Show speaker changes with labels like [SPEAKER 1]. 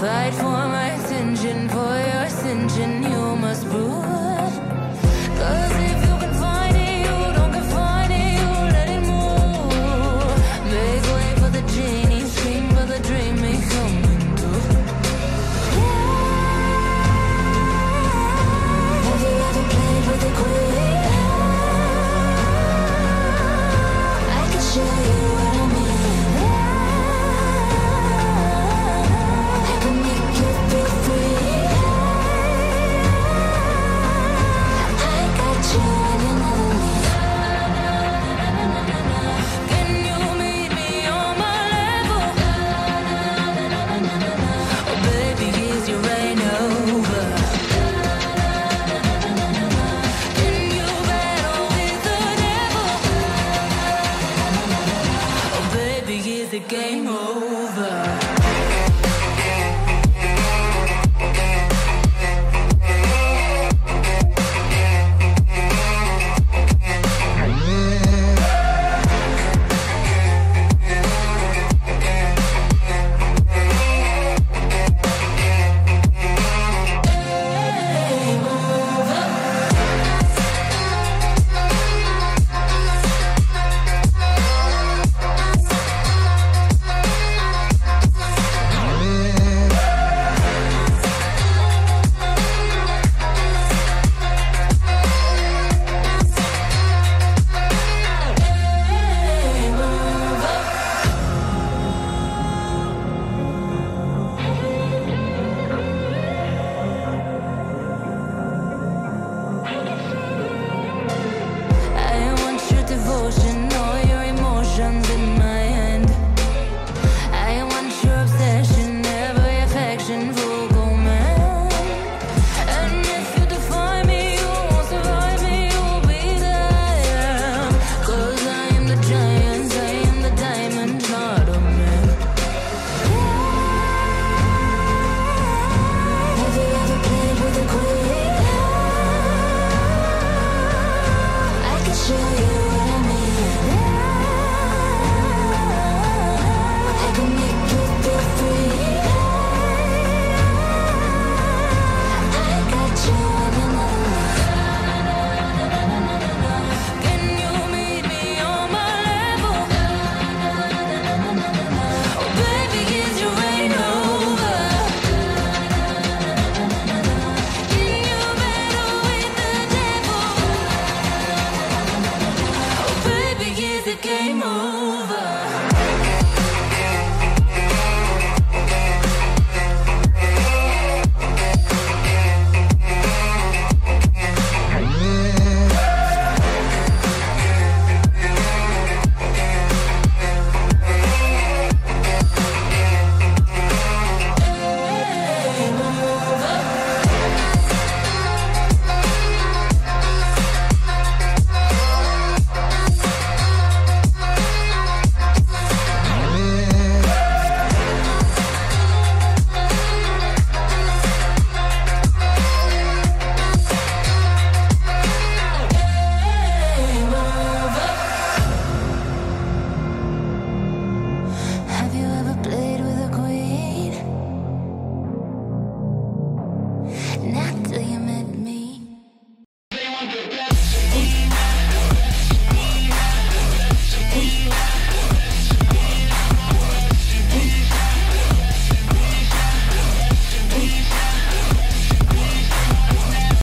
[SPEAKER 1] Fight for my attention, for your attention, you must rule. Cause if The game over? Oh. Neck.